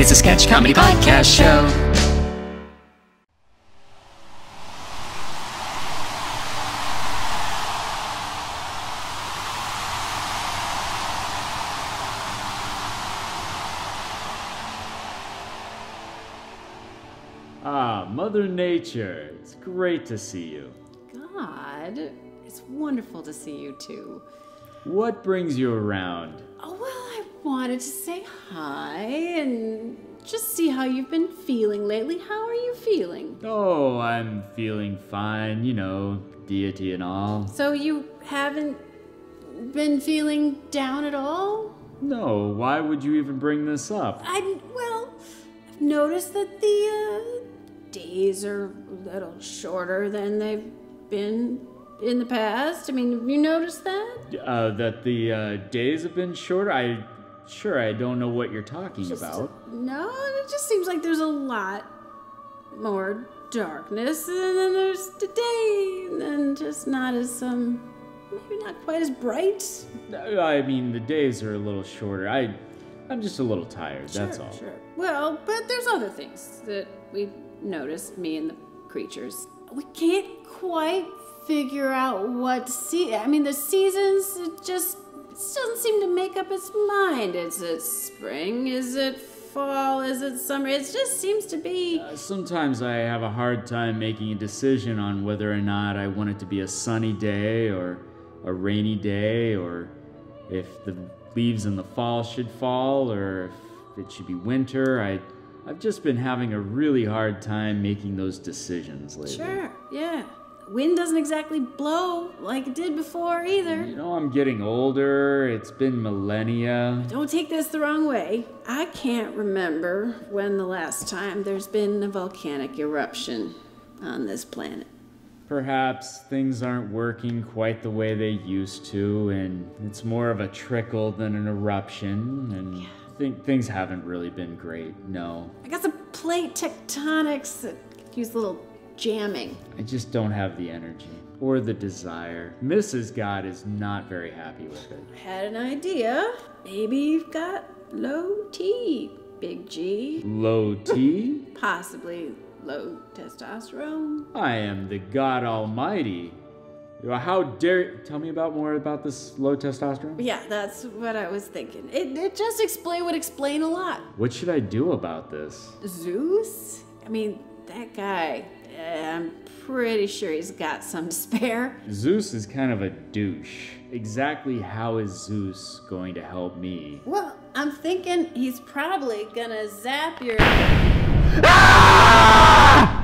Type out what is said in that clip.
It's a sketch comedy podcast show. Ah, Mother Nature. It's great to see you. God, it's wonderful to see you too. What brings you around? Oh, well, I wanted to say hi and just see how you've been feeling lately. How are you feeling? Oh, I'm feeling fine, you know, deity and all. So, you haven't been feeling down at all? No, why would you even bring this up? I, well, I've noticed that the uh, days are a little shorter than they've been in the past. I mean, have you noticed that? Uh, that the uh, days have been shorter? I. Sure, I don't know what you're talking about. No, it just seems like there's a lot more darkness, and then there's the day, and then just not as um, maybe not quite as bright. Uh, I mean, the days are a little shorter. I. I'm just a little tired, that's all. Sure. Well, but there's other things that we've noticed, me and the creatures. We can't quite figure out what see. I mean, the seasons just doesn't seem to make up its mind. Is it spring? Is it fall? Is it summer? It just seems to be. Uh, Sometimes I have a hard time making a decision on whether or not I want it to be a sunny day or a rainy day or if the leaves in the fall should fall or if it should be winter. I I've just been having a really hard time making those decisions lately. Sure. Yeah. Wind doesn't exactly blow like it did before either. You know, I'm getting older. It's been millennia. Don't take this the wrong way. I can't remember when the last time there's been a volcanic eruption on this planet. Perhaps things aren't working quite the way they used to, and it's more of a trickle than an eruption, and think things haven't really been great, no. I got some plate tectonics that could use a little jamming. I just don't have the energy or the desire. Mrs. God is not very happy with it. I had an idea. Maybe you've got low T, Big G. Low T? Possibly low testosterone. I am the God Almighty. How dare tell me about more about this low testosterone? Yeah, that's what I was thinking. It, it just explain would explain a lot. What should I do about this? Zeus? I mean, that guy. I'm pretty sure he's got some to spare. Zeus is kind of a douche. Exactly how is Zeus going to help me? Well, I'm thinking he's probably gonna zap your. Ah!